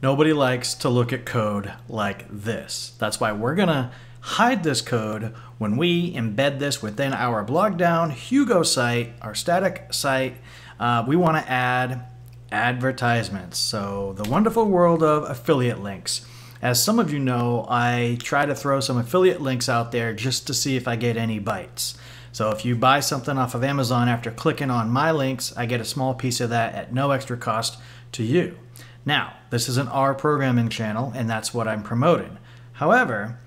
Nobody likes to look at code like this. That's why we're gonna hide this code when we embed this within our Blogdown Hugo site, our static site. Uh, we wanna add advertisements. So the wonderful world of affiliate links. As some of you know, I try to throw some affiliate links out there just to see if I get any bites. So if you buy something off of Amazon after clicking on my links, I get a small piece of that at no extra cost to you. Now, this is an R programming channel, and that's what I'm promoting. However,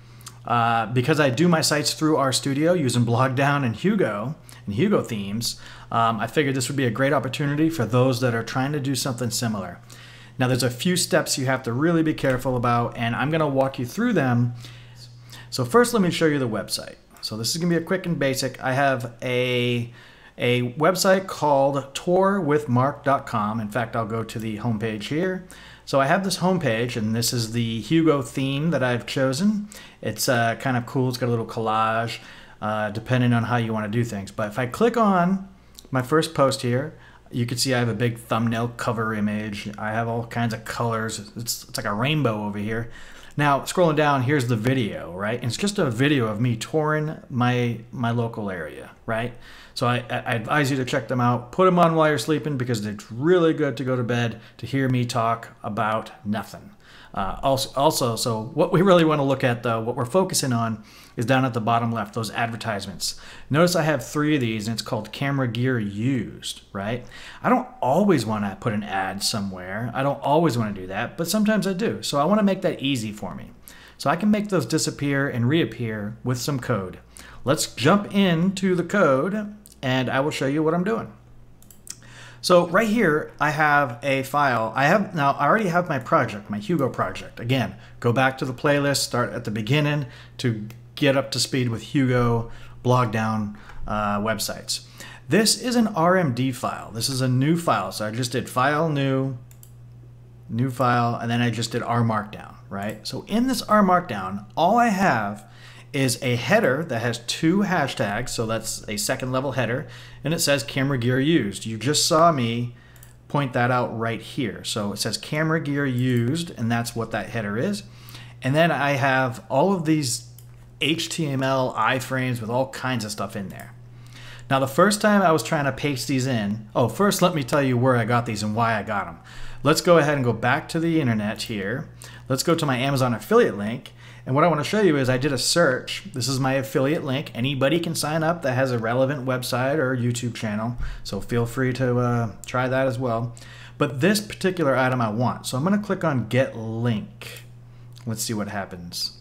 uh, because I do my sites through RStudio using Blogdown and Hugo and Hugo themes, um, I figured this would be a great opportunity for those that are trying to do something similar. Now, there's a few steps you have to really be careful about, and I'm going to walk you through them. So first, let me show you the website. So this is going to be a quick and basic. I have a a website called tourwithmark.com. In fact, I'll go to the homepage here. So I have this homepage, and this is the Hugo theme that I've chosen. It's uh, kind of cool. It's got a little collage, uh, depending on how you want to do things. But if I click on my first post here, you can see I have a big thumbnail cover image. I have all kinds of colors. It's, it's like a rainbow over here. Now, scrolling down, here's the video, right? And it's just a video of me touring my my local area, right? So I, I advise you to check them out. Put them on while you're sleeping because it's really good to go to bed to hear me talk about nothing. Uh, also, also, so what we really want to look at, though, what we're focusing on is down at the bottom left, those advertisements. Notice I have three of these, and it's called camera gear used, right? I don't always want to put an ad somewhere. I don't always want to do that, but sometimes I do. So I want to make that easy for me. So I can make those disappear and reappear with some code. Let's jump into the code, and I will show you what I'm doing. So right here, I have a file. I have now I already have my project, my Hugo project. Again, go back to the playlist, start at the beginning to get up to speed with Hugo Blogdown uh, websites. This is an RMD file. This is a new file. So I just did file new, new file, and then I just did R Markdown, right? So in this R Markdown, all I have is a header that has two hashtags, so that's a second level header, and it says camera gear used. You just saw me point that out right here. So it says camera gear used, and that's what that header is. And then I have all of these HTML iframes with all kinds of stuff in there. Now the first time I was trying to paste these in, oh, first let me tell you where I got these and why I got them. Let's go ahead and go back to the internet here. Let's go to my Amazon affiliate link and what I want to show you is I did a search. This is my affiliate link. Anybody can sign up that has a relevant website or YouTube channel. So feel free to uh, try that as well. But this particular item I want. So I'm going to click on get link. Let's see what happens.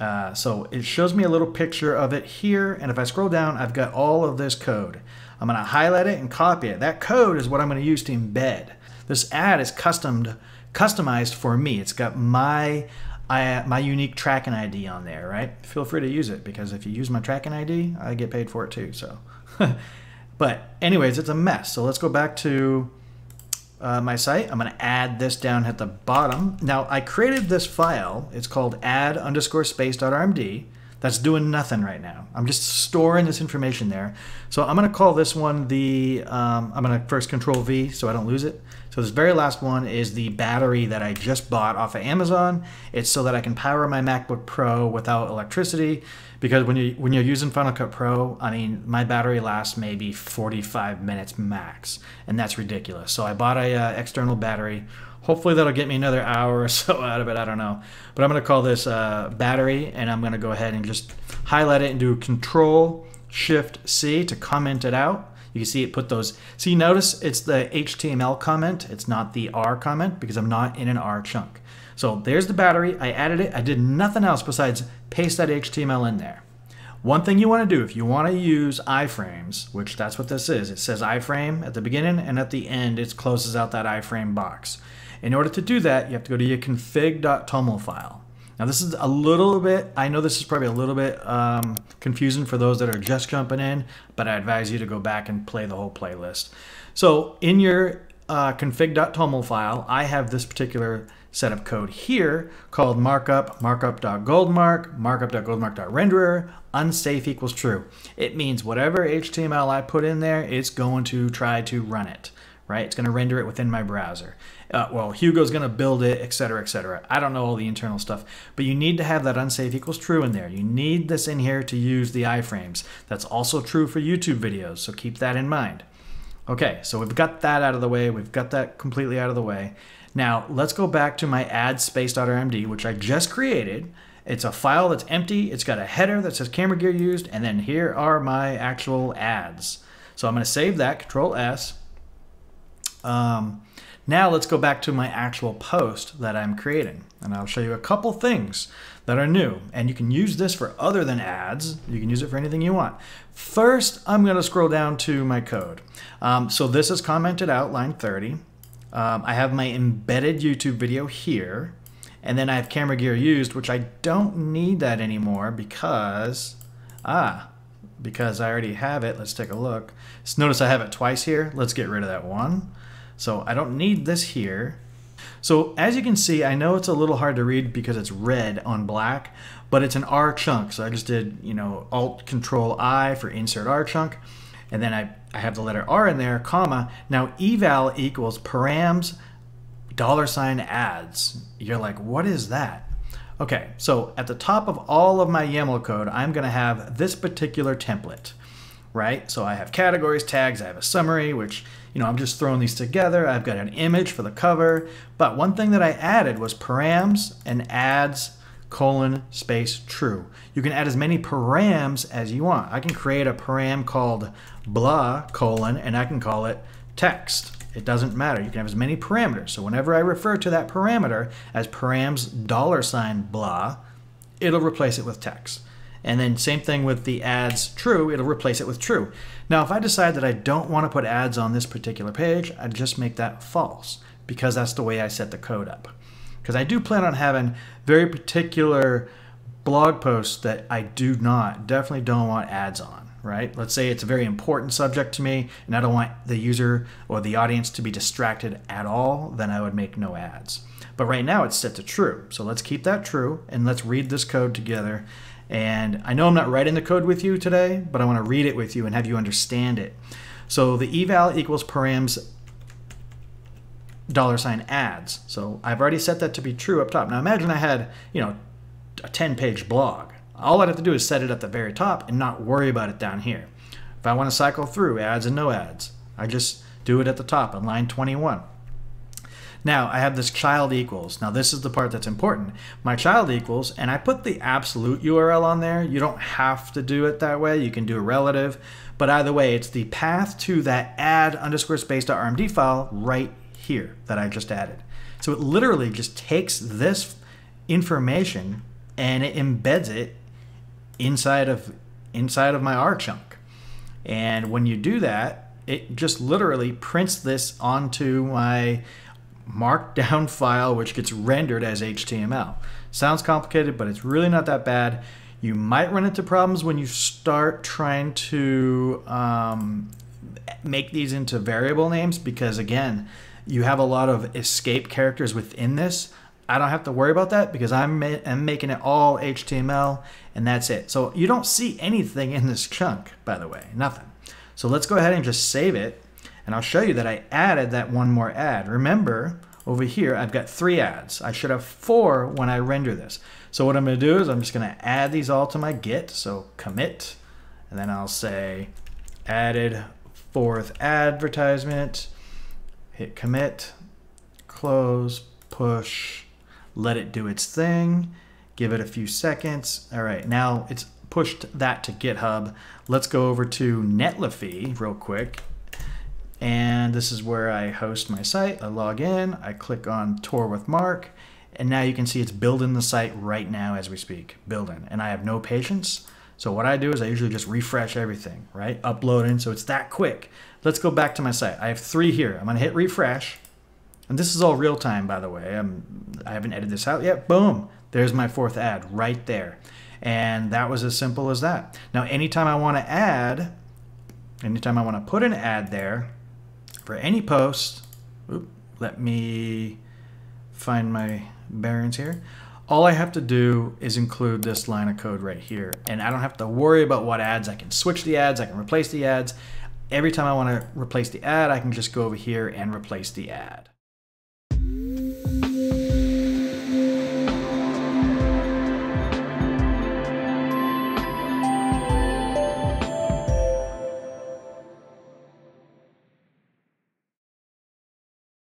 Uh, so it shows me a little picture of it here. And if I scroll down, I've got all of this code. I'm going to highlight it and copy it. That code is what I'm going to use to embed. This ad is customed, customized for me. It's got my I, my unique tracking ID on there, right? Feel free to use it because if you use my tracking ID, I get paid for it too. So, but anyways, it's a mess. So let's go back to uh, my site. I'm going to add this down at the bottom. Now I created this file. It's called add underscore space.rmd. That's doing nothing right now. I'm just storing this information there. So I'm going to call this one the, um, I'm going to first control V so I don't lose it. So this very last one is the battery that I just bought off of Amazon. It's so that I can power my MacBook Pro without electricity because when you when you're using Final Cut Pro, I mean my battery lasts maybe 45 minutes max, and that's ridiculous. So I bought a uh, external battery. Hopefully that'll get me another hour or so out of it. I don't know, but I'm gonna call this uh, battery, and I'm gonna go ahead and just highlight it and do Control Shift C to comment it out. You can see it put those. See, notice it's the HTML comment. It's not the R comment because I'm not in an R chunk. So there's the battery. I added it. I did nothing else besides paste that HTML in there. One thing you want to do if you want to use iframes, which that's what this is, it says iframe at the beginning and at the end it closes out that iframe box. In order to do that, you have to go to your config.toml file. Now this is a little bit, I know this is probably a little bit um, confusing for those that are just jumping in, but I advise you to go back and play the whole playlist. So in your uh, config.toml file, I have this particular set of code here called markup, markup.goldmark, markup.goldmark.renderer, unsafe equals true. It means whatever HTML I put in there, it's going to try to run it right? It's going to render it within my browser. Uh, well, Hugo's going to build it, etc., etc. I don't know all the internal stuff, but you need to have that unsafe equals true in there. You need this in here to use the iframes. That's also true for YouTube videos, so keep that in mind. Okay, so we've got that out of the way. We've got that completely out of the way. Now, let's go back to my add space.rmd, which I just created. It's a file that's empty. It's got a header that says camera gear used, and then here are my actual ads. So I'm going to save that, Control S. Um, now let's go back to my actual post that I'm creating, and I'll show you a couple things that are new. And you can use this for other than ads. You can use it for anything you want. First, I'm going to scroll down to my code. Um, so this is commented out, line 30. Um, I have my embedded YouTube video here. And then I have camera gear used, which I don't need that anymore because, ah, because I already have it. Let's take a look. So notice I have it twice here. Let's get rid of that one. So I don't need this here. So as you can see, I know it's a little hard to read because it's red on black, but it's an R chunk. So I just did, you know, Alt Control I for insert R chunk. And then I, I have the letter R in there, comma. Now eval equals params dollar sign ads. You're like, what is that? Okay, so at the top of all of my YAML code, I'm going to have this particular template, right? So I have categories, tags, I have a summary, which, you know, I'm just throwing these together. I've got an image for the cover. But one thing that I added was params and ads colon space true. You can add as many params as you want. I can create a param called blah colon and I can call it text. It doesn't matter. You can have as many parameters. So whenever I refer to that parameter as params dollar sign blah, it'll replace it with text. And then same thing with the ads true, it'll replace it with true. Now, if I decide that I don't want to put ads on this particular page, I just make that false because that's the way I set the code up. Because I do plan on having very particular blog posts that I do not, definitely don't want ads on right? Let's say it's a very important subject to me and I don't want the user or the audience to be distracted at all, then I would make no ads. But right now it's set to true. So let's keep that true and let's read this code together. And I know I'm not writing the code with you today, but I want to read it with you and have you understand it. So the eval equals params dollar sign ads. So I've already set that to be true up top. Now imagine I had, you know, a 10 page blog all I'd have to do is set it at the very top and not worry about it down here. If I want to cycle through ads and no ads, I just do it at the top on line 21. Now I have this child equals. Now this is the part that's important. My child equals, and I put the absolute URL on there. You don't have to do it that way. You can do a relative, but either way, it's the path to that add underscore space.rmd file right here that I just added. So it literally just takes this information and it embeds it inside of inside of my R chunk. And when you do that, it just literally prints this onto my markdown file, which gets rendered as HTML. Sounds complicated, but it's really not that bad. You might run into problems when you start trying to um, make these into variable names because, again, you have a lot of escape characters within this. I don't have to worry about that because I'm, I'm making it all HTML and that's it. So you don't see anything in this chunk, by the way, nothing. So let's go ahead and just save it and I'll show you that I added that one more ad. Remember, over here, I've got three ads. I should have four when I render this. So what I'm gonna do is I'm just gonna add these all to my Git. So commit, and then I'll say added fourth advertisement, hit commit, close, push, let it do its thing, give it a few seconds. All right, now it's pushed that to GitHub. Let's go over to Netlify real quick. And this is where I host my site. I log in, I click on Tour with Mark, and now you can see it's building the site right now as we speak, building. And I have no patience. So what I do is I usually just refresh everything, right? Uploading, so it's that quick. Let's go back to my site. I have three here. I'm gonna hit refresh. And this is all real time, by the way. I'm, I haven't edited this out yet. Boom, there's my fourth ad right there. And that was as simple as that. Now, anytime I want to add, anytime I want to put an ad there for any post, let me find my bearings here. All I have to do is include this line of code right here. And I don't have to worry about what ads. I can switch the ads, I can replace the ads. every time I want to replace the ad, I can just go over here and replace the ad.